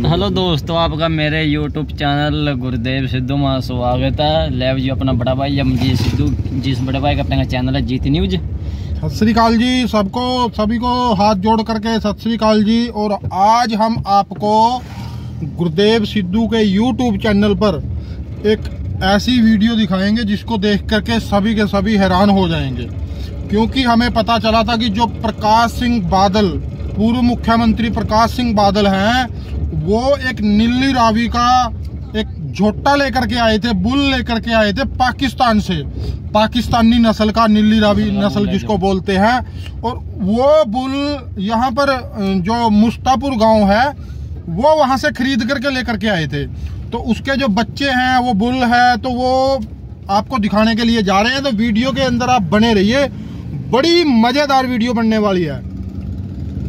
Hello दोस्तों आपका मेरे यूट्यूब चैनल गुरुदेव सिद्धू में स्वागत है लैब जी अपना बड़ा भाई अमजीत सिद्धू जिस बड़े भाई का अपने चैनल है जीत न्यूज़ सत श्रीकाल जी सबको सभी को हाथ जोड़ करके सत श्रीकाल जी और आज हम आपको गुरुदेव सिद्धू के यूट्यूब चैनल पर एक ऐसी वीडियो दिखाएँगे जिसको देख करके सभी के सभी हैरान हो जाएँगे क्योंकि हमें पता चला था कि जो प्रकाश सिंह बादल पूर्व मुख्यमंत्री प्रकाश सिंह बादल हैं वो एक नीली रावी का एक झोटा लेकर के आए थे बुल लेकर के आए थे पाकिस्तान से। पाकिस्तानी नस्ल का नीली रावी नस्ल जिसको बोलते हैं। और वो बुल यहाँ पर जो मुस्तापुर गाँव है वो वहाँ से खरीद करके लेकर के आए थे। तो उसके जो बच्चे हैं वो बुल है तो वो आपको दिखाने के लिए जा रहे हैं। तो वीडियो के अंदर आप बने रहिए। बड़ी मज़ेदार वीडियो बनने वाली है।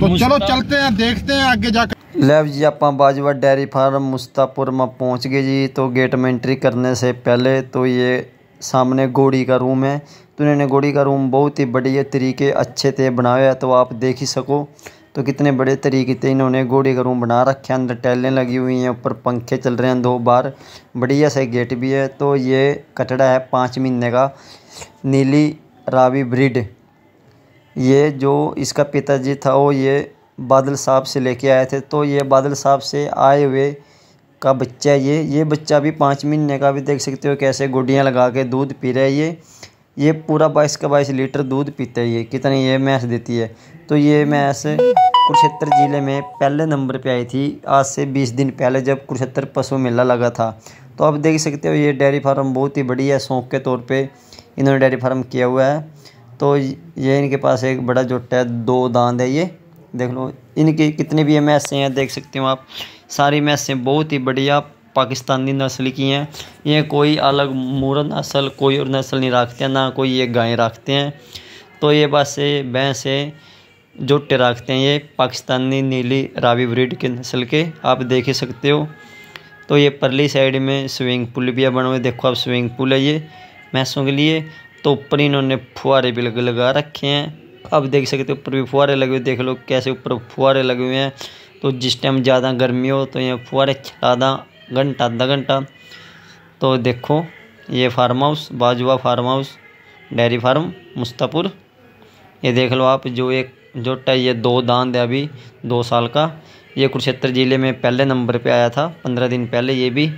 तो चलो चलते हैं देखते हैं आगे जाकर। लैब जी आप बाजवा डेयरी फार्म मुस्तापुर में पहुँच गए जी। तो गेट में एंट्री करने से पहले तो ये सामने घोड़ी का रूम है। तो इन्होंने घोड़ी का रूम बहुत ही बढ़िया तरीके अच्छे से बनाया तो आप देख ही सको। तो कितने बड़े तरीके थे इन्होंने घोड़ी का रूम बना रखे अंदर टैलें लगी हुई हैं ऊपर पंखे चल रहे हैं दो बार। बढ़िया से गेट भी है। तो ये कटड़ा है पाँच महीने का। नीली रावी ब्रिड ये जो इसका पिताजी था, वो ये बादल साहब से लेके आए थे। तो ये बादल साहब से आए हुए का बच्चा ये ये बच्चा भी पाँच महीने का भी देख सकते हो कैसे गुडियाँ लगा के दूध पी रहा है ये। ये पूरा बाईस का बाईस लीटर दूध पीता है ये, कितनी ये मैस देती है। तो ये मैस कुरुक्षेत्र ज़िले में पहले नंबर पे आई थी, आज से बीस दिन पहले जब कुरुक्षेत्र पशु मेला लगा था। तो आप देख सकते हो ये डेयरी फार्म बहुत ही बढ़िया शौक के तौर पर इन्होंने डेयरी फार्म किया हुआ है। तो ये इनके पास एक बड़ा जोटा है, दो दांत है ये। देख लो, इनकी कितनी भी मैसें हैं, देख सकते हो आप। सारी मैसें बहुत ही बढ़िया पाकिस्तानी नस्ल की हैं। ये कोई अलग मूर नस्ल, कोई और नस्ल नहीं रखते हैं ना कोई ये गायें रखते हैं। तो ये बस भैंस है जुटे रखते हैं ये पाकिस्तानी नीली रावी ब्रीड के नस्ल के। आप देख ही सकते हो। तो ये परली साइड में स्विमिंग पूल भी है, बना हुआ देखो आप, स्विमिंग पूल है ये मैसों के लिए। तो ऊपर इन्होंने फुहारे भी लगे रखे हैं। अब देख सकते हो, ऊपर भी फुहारे लगे हुए, देख लो कैसे ऊपर फुहारे लगे हुए हैं। तो जिस टाइम ज़्यादा गर्मी हो तो ये फुहारे आधा घंटा आधा घंटा। तो देखो, ये farm house बाजुआ farm house dairy farm Mustapur ये देख लो आप, जो एक जोटा ये दो दांत है अभी, दो साल का। ये कुरुक्षेत्र ज़िले में पहले नंबर पे आया था, पंद्रह दिन पहले ये भी।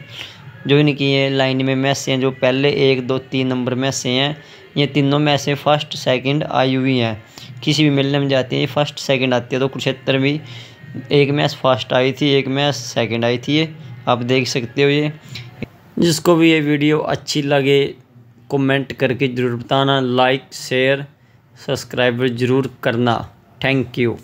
जो इनकी ये लाइन में मैसें हैं, जो पहले एक, दो, तीन नंबर मैसें हैं, ये तीनों मैसें फ़र्स्ट, सेकंड आई हुई हैं। किसी भी मिलने में जाती है फ़र्स्ट, सेकंड आती है तो कुरुक्षेत्र भी एक मैच फ़र्स्ट आई थी, एक मैच सेकंड आई थी ये। आप देख सकते हो ये। जिसको भी ये वीडियो अच्छी लगे, कमेंट करके ज़रूर बताना, लाइक, शेयर, सब्सक्राइब ज़रूर करना। Thank you.